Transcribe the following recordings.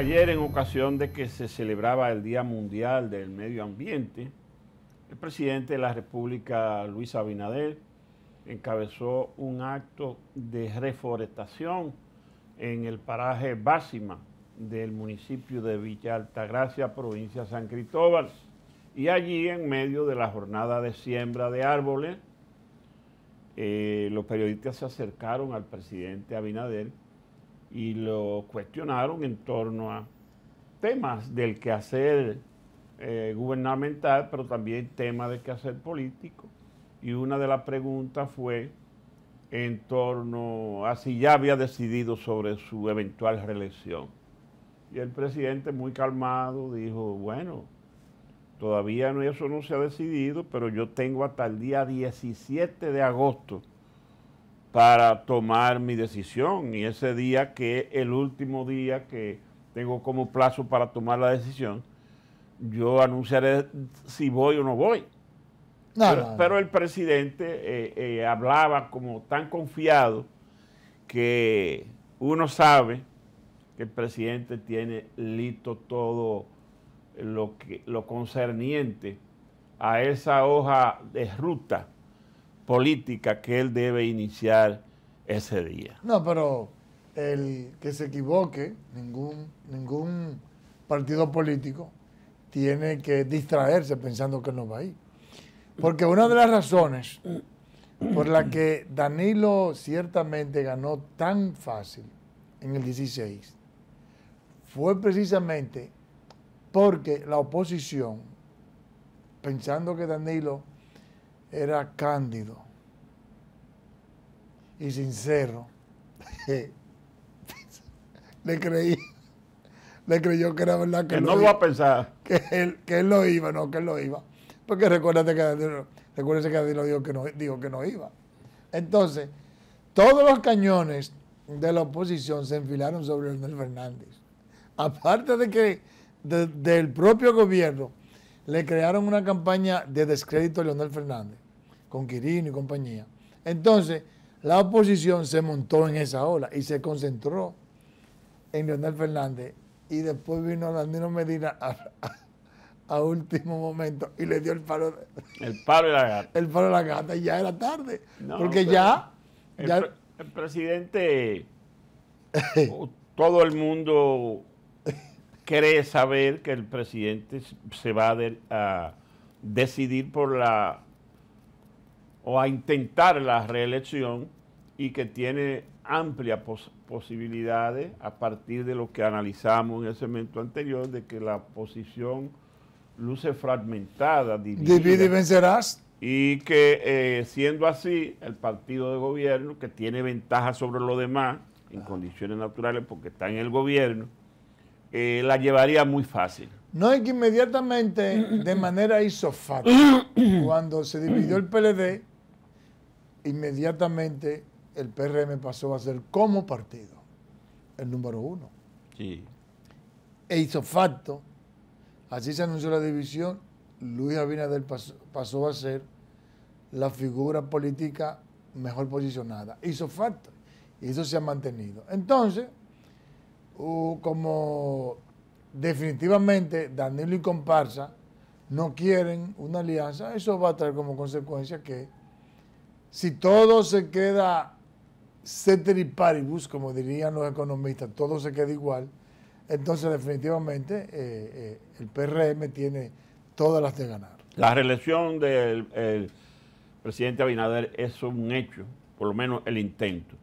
Ayer, en ocasión de que se celebraba el Día Mundial del Medio Ambiente, el presidente de la República, Luis Abinader, encabezó un acto de reforestación en el paraje Básima del municipio de Villa Altagracia, provincia de San Cristóbal. Y allí, en medio de la jornada de siembra de árboles, eh, los periodistas se acercaron al presidente Abinader y lo cuestionaron en torno a temas del quehacer eh, gubernamental, pero también temas del quehacer político. Y una de las preguntas fue en torno a si ya había decidido sobre su eventual reelección. Y el presidente muy calmado dijo, bueno, todavía no, eso no se ha decidido, pero yo tengo hasta el día 17 de agosto para tomar mi decisión. Y ese día que es el último día que tengo como plazo para tomar la decisión, yo anunciaré si voy o no voy. pero, el presidente eh, eh, hablaba como tan confiado que uno sabe que el presidente tiene listo todo lo, que, lo concerniente a esa hoja de ruta política que él debe iniciar ese día. No, pero el que se equivoque, ningún, ningún partido político tiene que distraerse pensando que no va a ir. Porque una de las razones por la que Danilo ciertamente ganó tan fácil en el 16 fue precisamente porque la oposición, pensando que Danilo era cándido y sincero. le creí, le creyó que era verdad que, no lo iba a pensar. Que él, que él lo iba, no, que él lo iba. Porque recuérdate que Danilo, recuérdate que dijo que no, dijo que no iba. Entonces, todos los cañones de la oposición se enfilaron sobre Leonel Fernández. Aparte de que del propio gobierno le crearon una campaña de descrédito a Leonel Fernández, con Quirino y compañía. Entonces, la oposición se montó en esa ola y se concentró en Leonel Fernández y después vino Danilo Medina a, último momento y le dio el palo. el palo de la gata. El palo de la gata y ya era tarde. porque ya... El, el presidente, todo el mundo quiere saber que el presidente se va a, decidir por la o a intentar la reelección y que tiene amplias posibilidades a partir de lo que analizamos en el segmento anterior, de que la posición luce fragmentada, divide y vencerás. Y que eh, siendo así, el partido de gobierno, que tiene ventaja sobre los demás, en condiciones naturales, porque está en el gobierno, eh, la llevaría muy fácil. No es que inmediatamente, de manera isofática, cuando se dividió el PLD, inmediatamente el PRM pasó a ser como partido el número uno. Sí. E isofacto, así se anunció la división, Luis Abinader pasó, a ser la figura política mejor posicionada. Isofacto. Y eso se ha mantenido. Entonces, como definitivamente Danilo y Comparsa no quieren una alianza, eso va a traer como consecuencia que si todo se queda ceteris como dirían los economistas, todo se queda igual, entonces definitivamente eh, eh, el PRM tiene todas las de ganar. La reelección del presidente Abinader es un hecho, por lo menos el intento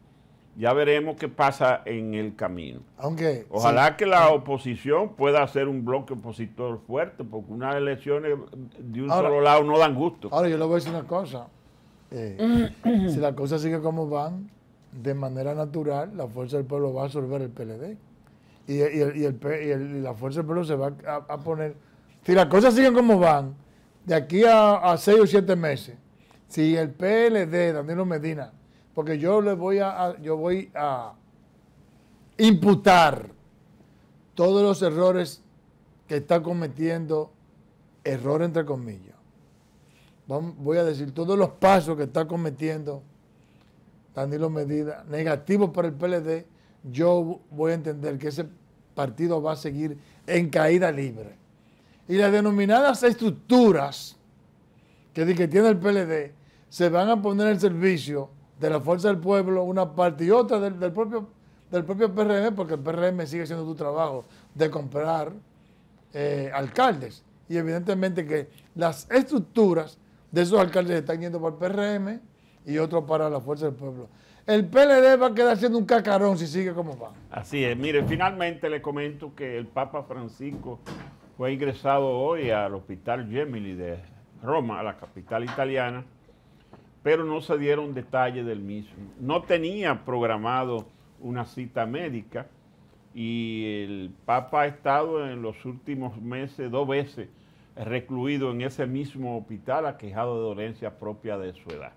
ya veremos qué pasa en el camino. Aunque, Ojalá que la oposición pueda hacer un bloque opositor fuerte, porque unas elecciones de un solo lado no dan gusto. Ahora, yo le voy a decir una cosa. Eh, si las cosas siguen como van, de manera natural, la fuerza del pueblo va a absorber el PLD. Y, y, la fuerza del pueblo se va a, poner... Si las cosas siguen como van, de aquí a, a seis o siete meses, si el PLD, Danilo Medina, porque yo le voy a, yo voy a imputar todos los errores que está cometiendo, error entre comillas. voy a decir todos los pasos que está cometiendo Danilo Medina, negativos para el PLD, yo voy a entender que ese partido va a seguir en caída libre. Y las denominadas estructuras que, tiene el PLD se van a poner al servicio de la fuerza del pueblo, una parte y otra del, propio, del propio PRM, porque el PRM sigue haciendo su trabajo de comprar eh, alcaldes. Y evidentemente que las estructuras de esos alcaldes están yendo para el PRM y otros para la fuerza del pueblo. El PLD va a quedar siendo un cacarón si sigue como va. Así es. Mire, finalmente le comento que el Papa Francisco fue ingresado hoy al Hospital Gemelli de Roma, a la capital italiana, pero no se dieron detalles del mismo. No tenía programado una cita médica y el Papa ha estado en los últimos meses dos veces recluido en ese mismo hospital aquejado de dolencia propia de su edad.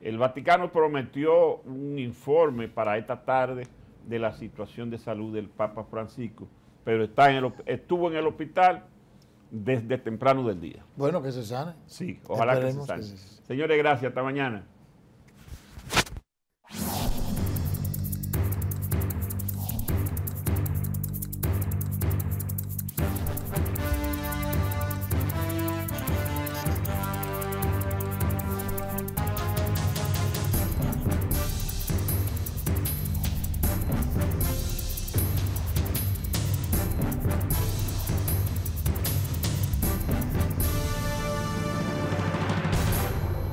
El Vaticano prometió un informe para esta tarde de la situación de salud del Papa Francisco, pero está en estuvo en el hospital desde temprano del día. Bueno, que se sane. Sí, ojalá que se sane. Señores, gracias. Hasta mañana.